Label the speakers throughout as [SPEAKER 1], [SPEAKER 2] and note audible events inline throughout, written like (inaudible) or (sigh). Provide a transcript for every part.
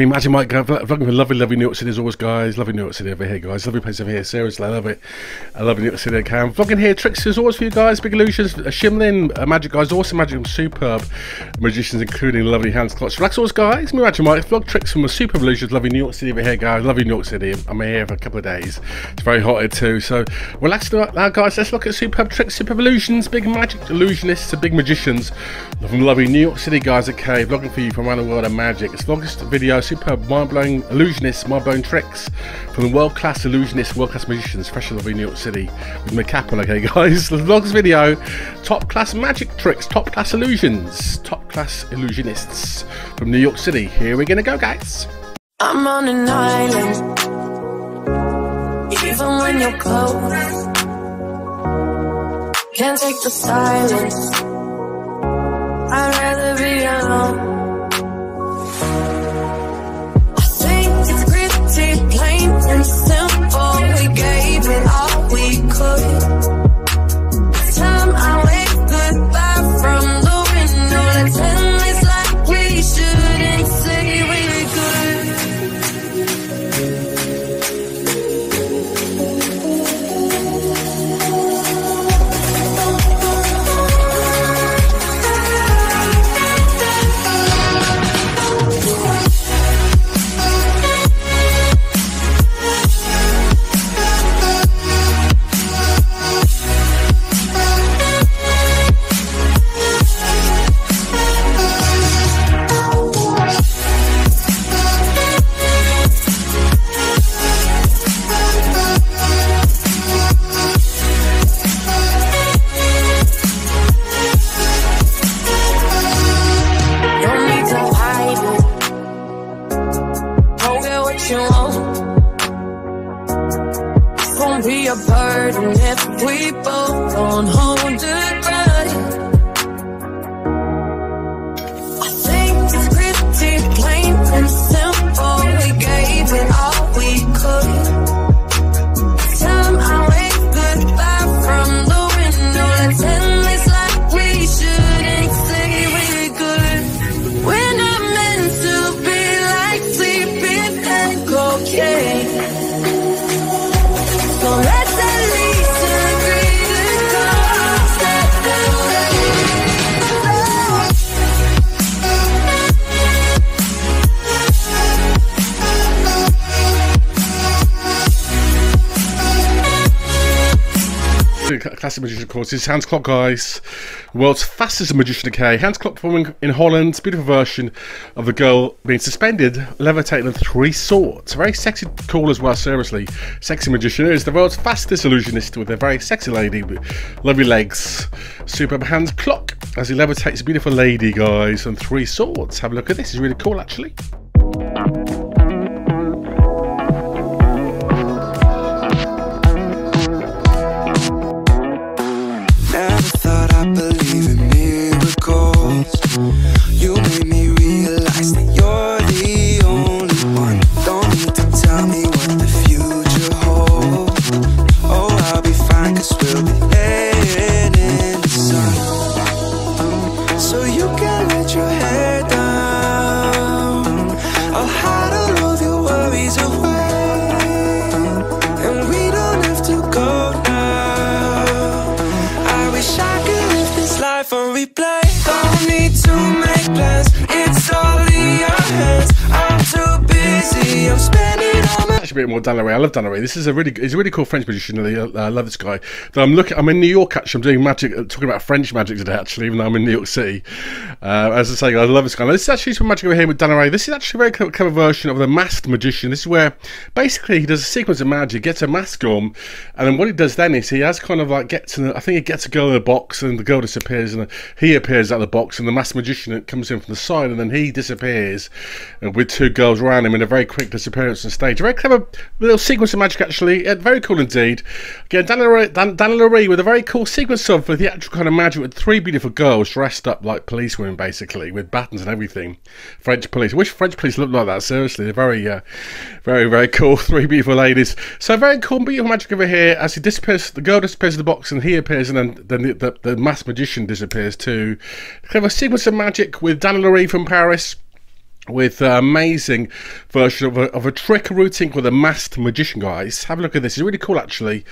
[SPEAKER 1] me, Magic Mike, vlogging for lovely, lovely New York City as always, guys. Lovely New York City over here, guys. Lovely place over here. Seriously, I love it. I love New York City. Okay, vlogging here. Tricks as always for you guys. Big illusions, Shin Lim, uh, magic guys, awesome magic, superb magicians, including lovely Hans Klok. Relax, always, guys. Me, Magic Mike, vlog tricks from the super illusions. Lovely New York City over here, guys. Lovely New York City. I'm here for a couple of days. It's very hot here too. So relax now, guys. Let's look at superb tricks, superb illusions, big magic illusionists, and big magicians from lovely New York City, guys. Okay, vlogging for you from around the world of magic. It's vlogist video, superb, mind-blowing illusionists, mind-blowing tricks from the world-class illusionists, world-class magicians, fresh out of New York City with my cap. Okay, (laughs) guys. The vlogs video, top-class magic tricks, top-class illusions, top-class illusionists from New York City. Here we're gonna go, guys.
[SPEAKER 2] I'm on an island, even when you're close. Can't take the silence. I'd rather be alone.
[SPEAKER 1] Classic magician, course, is Hans Klok, guys. World's fastest magician, okay. Hans Klok performing in Holland, beautiful version of the girl being suspended, levitating on three swords. Very sexy, cool as well, seriously. Sexy magician is the world's fastest illusionist with a very sexy lady with lovely legs. Superb Hans Klok as he levitates a beautiful lady, guys, on three swords. Have a look at this, it's really cool, actually. A. I love Dan This is a really, he's a really cool French magician. I love this guy. I'm looking. I'm in New York. Actually, I'm doing magic, uh, talking about French magic today. Actually, even though I'm in New York City. Uh, as I say, I love this guy. Now, this is actually some magic over here with Dan This is actually a very clever, version of the masked magician. This is where basically he does a sequence of magic, gets a mask on, and then what he does then is he has kind of like gets. In, I think he gets a girl in a box, and the girl disappears, and he appears out of the box, and the masked magician comes in from the side, and then he disappears with two girls around him in a very quick disappearance on stage. A very clever little sequence of magic, actually. Yeah, very cool indeed. Again, Dan Lary, Dan, Dan Lary with a very cool sequence of the actual kind of magic with three beautiful girls dressed up like policewomen, basically, with buttons and everything. French police. I wish French police looked like that, seriously. They're very, uh, very, very cool. (laughs) Three beautiful ladies. So, very cool, beautiful magic over here as he disappears. The girl disappears in the box and he appears, and then, the, the, the masked magician disappears too. Clever sequence of magic with Dan Lary from Paris with an amazing version of a, of a trick routine called the Masked Magician, guys. Have a look at this. It's really cool, actually.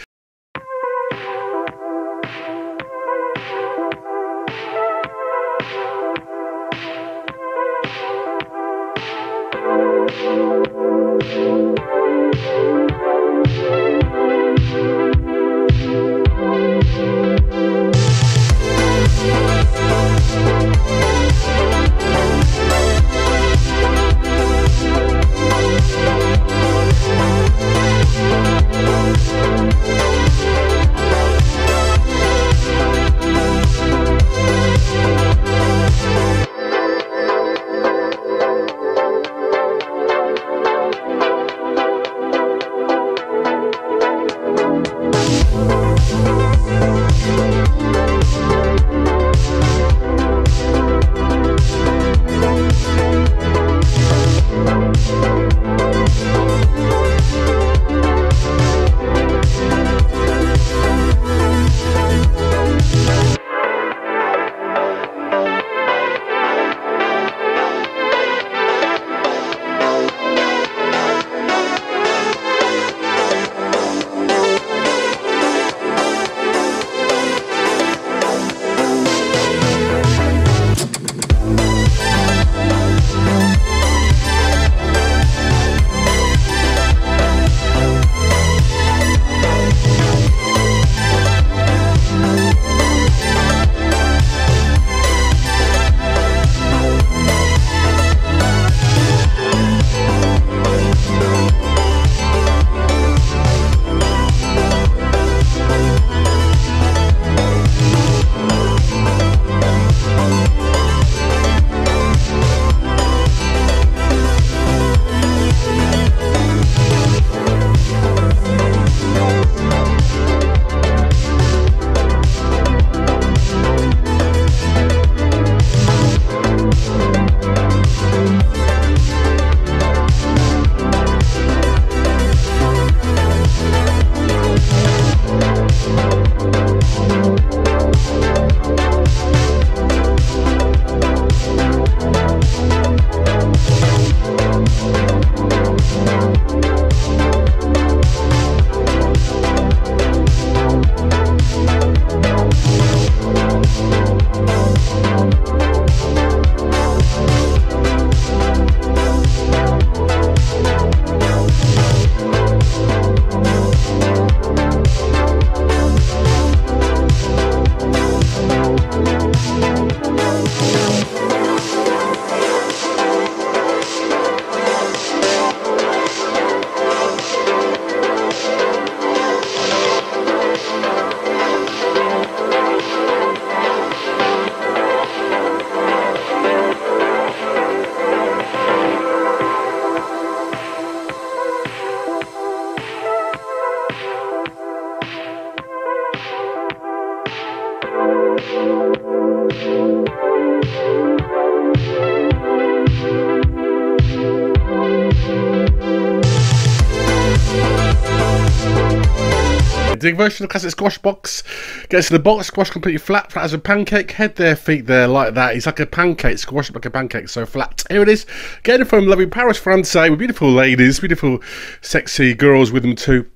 [SPEAKER 1] Version of classic squash box. Gets to the box, squash completely flat, flat as a pancake. Head there, feet there, like that. He's like a pancake, squash like a pancake, so flat. Here it is. Getting from lovely Paris, France, with beautiful ladies, beautiful, sexy girls with them too.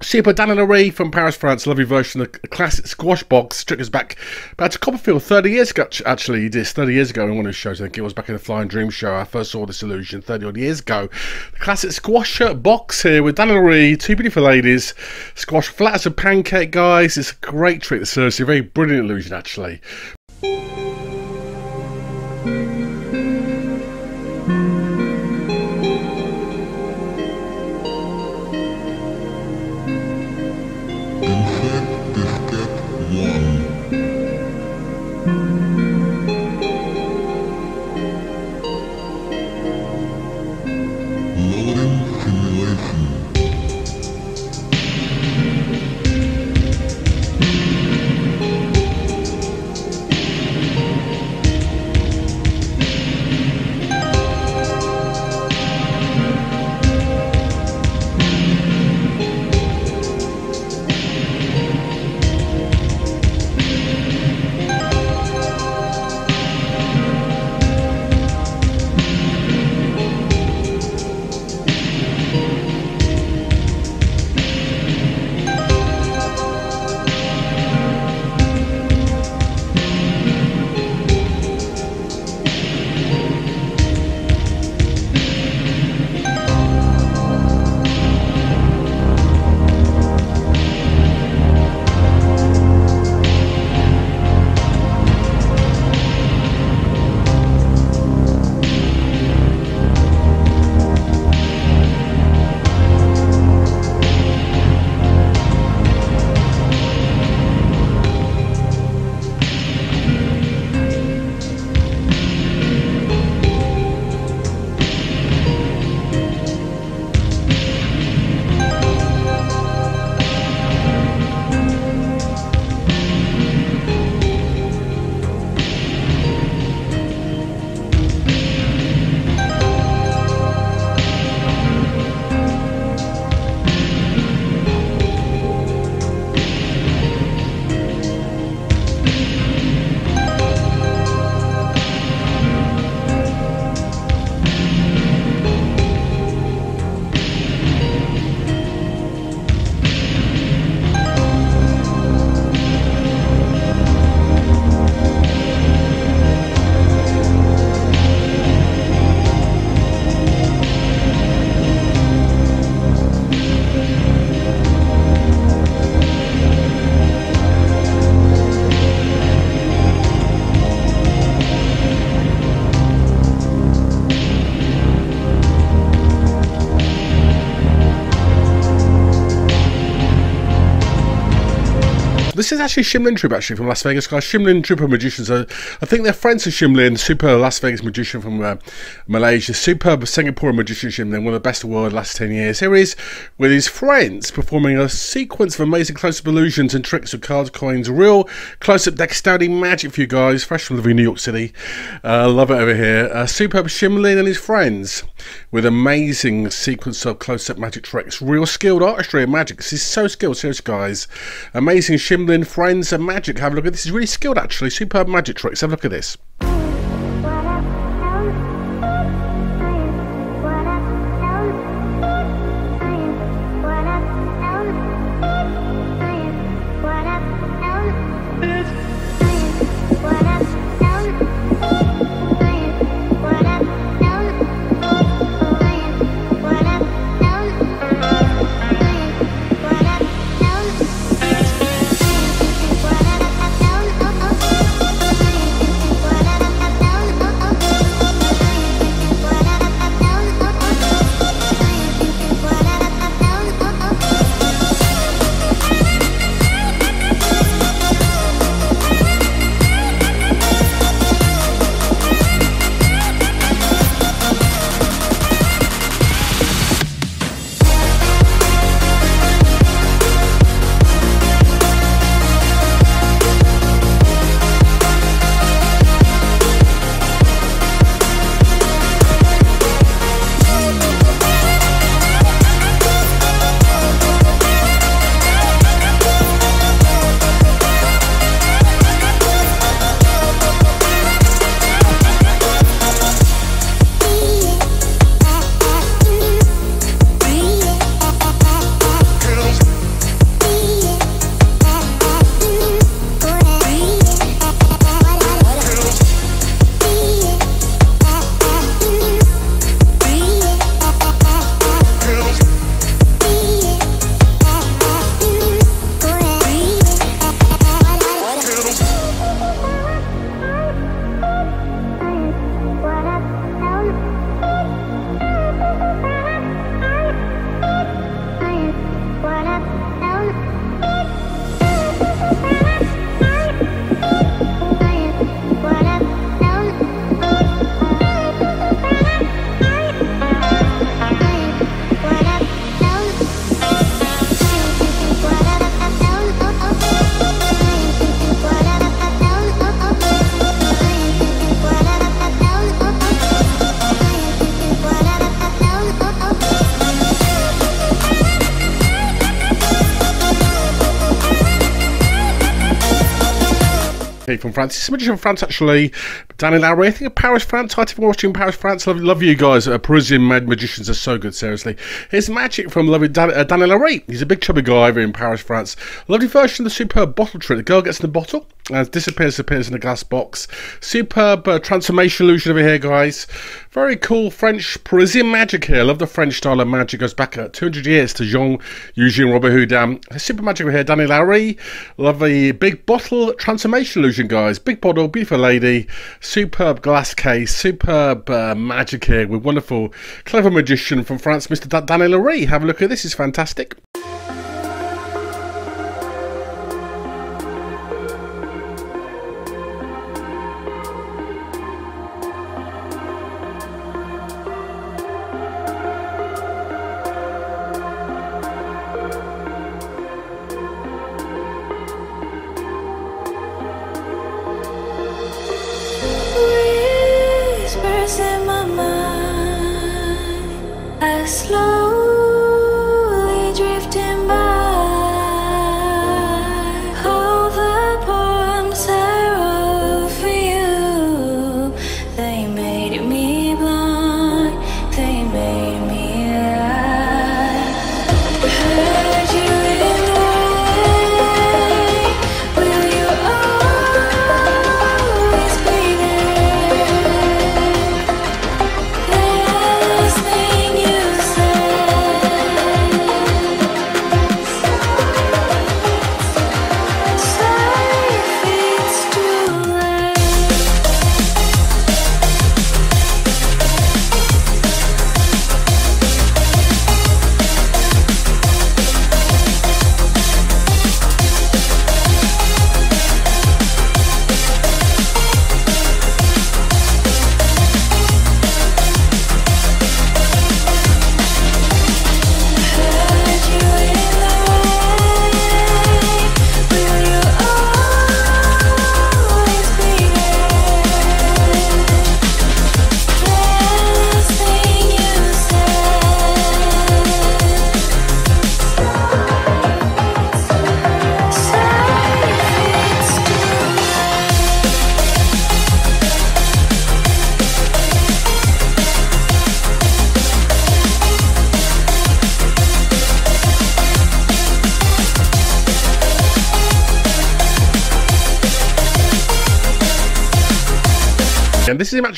[SPEAKER 1] Super Dan and from Paris, France. Lovely version of the classic squash box. Took us back back to Copperfield 30 years ago. Actually, he did 30 years ago in one of his shows. I think it was back in the Flying Dream show. I first saw this illusion 30 odd years ago. The classic squash box here with Dan and two beautiful ladies. Squash flat as a pancake, guys. It's a great trick. Seriously, very brilliant illusion, actually. This is actually Shin Lim Troupe, actually, from Las Vegas, guys. Shin Lim Troupe of Magicians. Uh, I think they're friends of Shin Lim, super Las Vegas magician from uh, Malaysia, superb Singapore magician Shin Lim, one of the best in the world last 10 years. Here he is with his friends performing a sequence of amazing close up illusions and tricks with cards, coins, real close up dexterity magic for you guys, fresh from living in New York City. Uh, love it over here. Uh, superb Shin Lim and his friends with amazing sequence of close up magic tricks. Real skilled artistry and magic. This is so skilled, seriously, guys. Amazing Shin Lim, friends, and magic. Have a look at this. Is really skilled, actually. Superb magic tricks. Have a look at this. From France. Magician from France, actually. Danny Lowry, I think of Paris, France. Hi to watching Paris, France. Love, love you guys. Uh, Parisian mad magicians are so good, seriously. Here's magic from lovely Dan- uh, Lowry. He's a big chubby guy over in Paris, France. Lovely version of the superb bottle trick. The girl gets in the bottle and disappears, appears in a glass box. Superb uh, transformation illusion over here, guys. Very cool French Parisian magic here. Love the French style of magic. Goes back uh, 200 years to Jean Eugene Robert Houdin. Super magic over here. Danny Lowry. Lovely big bottle transformation illusion, guys. Big bottle, beautiful lady. Superb glass case. Superb uh, magic here with wonderful, clever magician from France, Mr. Da- Danny Lowry. Have a look at this. It's fantastic.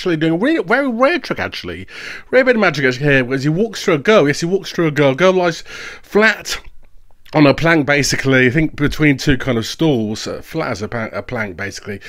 [SPEAKER 1] Actually doing a really, very rare trick, actually. Rare bit of magic here, as he walks through a girl. Yes, he walks through a girl. Girl lies flat on a plank, basically. I think between two kind of stools, uh, flat as a, a plank, basically.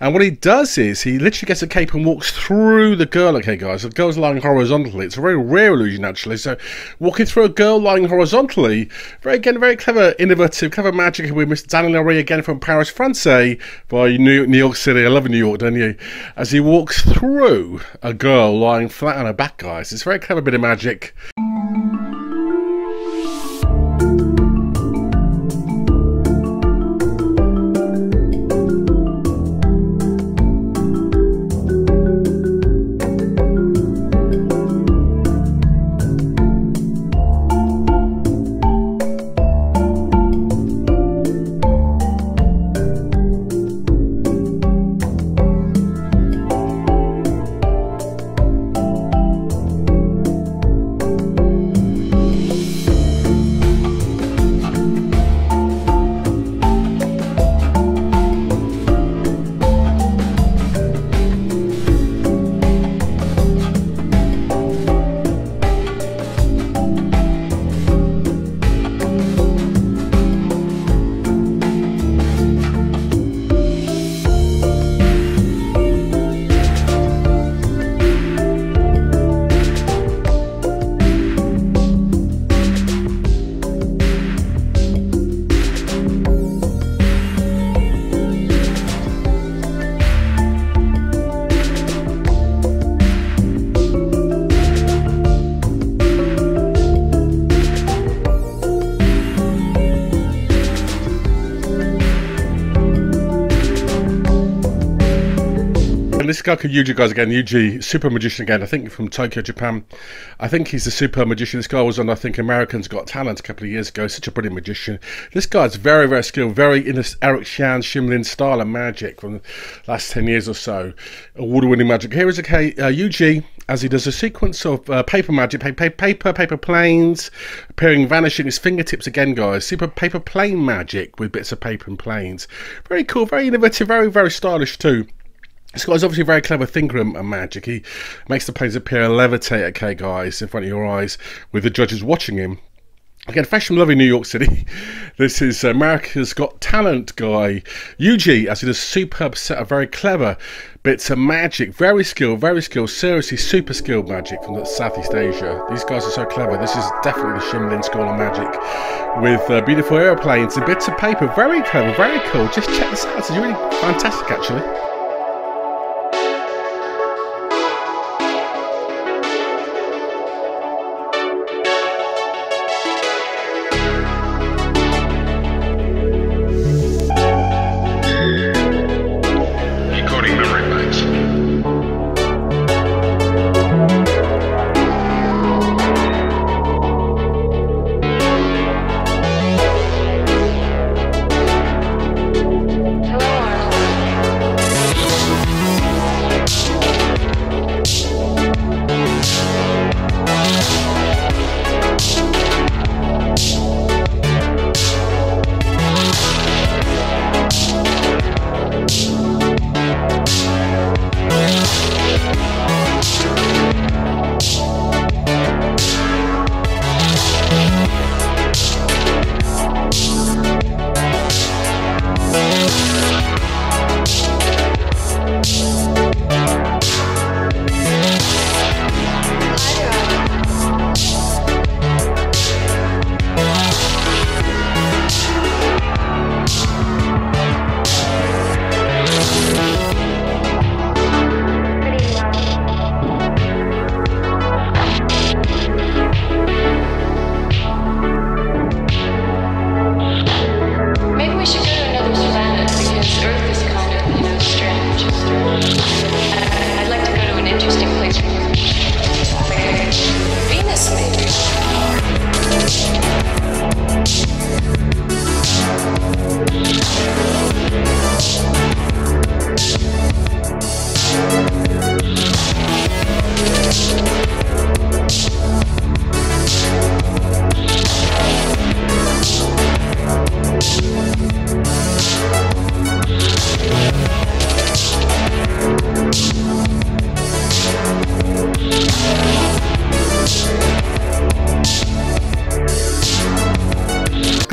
[SPEAKER 1] And what he does is he literally gets a cape and walks through the girl. Okay, guys, the girl's lying horizontally. It's a very rare illusion, actually. So, walking through a girl lying horizontally, very again, very clever, innovative, clever magic with Mr. Daniel Lary again from Paris, France, by New York, New York City. I love New York, don't you? As he walks through a girl lying flat on her back, guys. It's a very clever bit of magic. Called Yuji, guys, again, Yuji, super magician again, I think from Tokyo, Japan. I think he's a super magician. This guy was on, I think, Americans Got Talent a couple of years ago. Such a brilliant magician. This guy's very, very skilled, very in this Eric Chien, Shimlin style of magic from the last 10 years or so. Award winning magic. Here is a uh, Yuji, as he does a sequence of uh, paper magic, pa- pa- paper, paper planes, appearing, vanishing his fingertips again, guys. Super paper plane magic with bits of paper and planes. Very cool, very innovative, very, very stylish too. Guy's obviously a very clever thinker and magic. He makes the planes appear and levitate, okay, guys, in front of your eyes with the judges watching him. Again, fashion lovely New York City. (laughs) This is America's Got Talent guy, Yuji, as does a superb set of very clever bits of magic. Very skilled, very skilled, seriously super skilled magic from the Southeast Asia. These guys are so clever. This is definitely the Shin Lim School of Magic with uh, beautiful aeroplanes and bits of paper. Very clever, very cool. Just check this out. It's really fantastic, actually.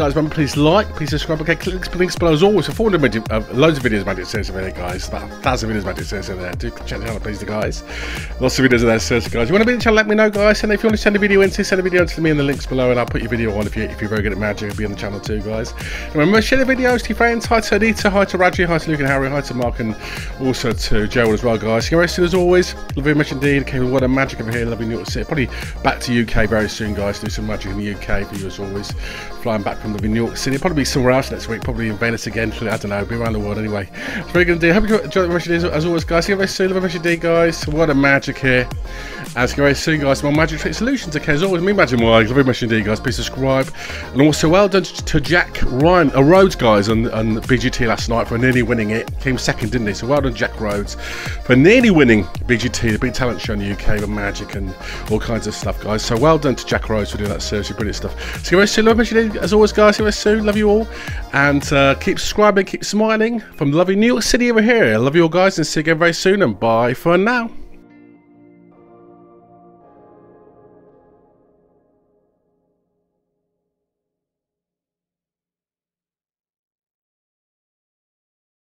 [SPEAKER 1] Guys, remember please like, please subscribe. Okay, click the links below as always. For 400 uh, loads of videos about Magic Series over there, guys. About a thousand videos about Magic Series over there. Do check the channel, please, the guys. Lots of videos in there, seriously, guys. You want to be in the channel? Let me know, guys. And if you want to send a video in, send a video to me in the links below, and I'll put your video on if you if you're very good at Magic. Be on the channel too, guys. And remember, share the videos to your friends. Hi to Anita, hi to Raji, hi to Luke and Harry, hi to Mark, and also to Joel as well, guys. You very soon as always. Love you very much indeed. Okay, what a magic over here, lovely New York City. Probably back to UK very soon, guys. Do some magic in the UK for you as always. Flying back from the New York City. Probably somewhere else next week. Probably in Venice again. I don't know. Be around the world anyway. Very good indeed. Hope you enjoyed the rest of the day as always, guys. See you very soon. Love indeed, guys. What a magic here. As you very soon, guys. More Magic Trick Solutions. Okay, as always, me Magic Wise. Love very much indeed, guys. Please subscribe. And also, well done to Jack Ryan, uh, Rhodes, guys, on, on BGT last night for nearly winning it. Came second, didn't he? So well done, Jack Rhodes, for nearly winning BGT, the big talent show in the UK with magic and all kinds of stuff, guys. So well done to Jack Rhodes for doing that seriously brilliant stuff. See you very soon. Love very much indeed, as always, guys. See you soon. Love you all. And uh, keep subscribing, keep smiling from lovely New York City over here. Love you all, guys, and see you again very soon. And bye for now.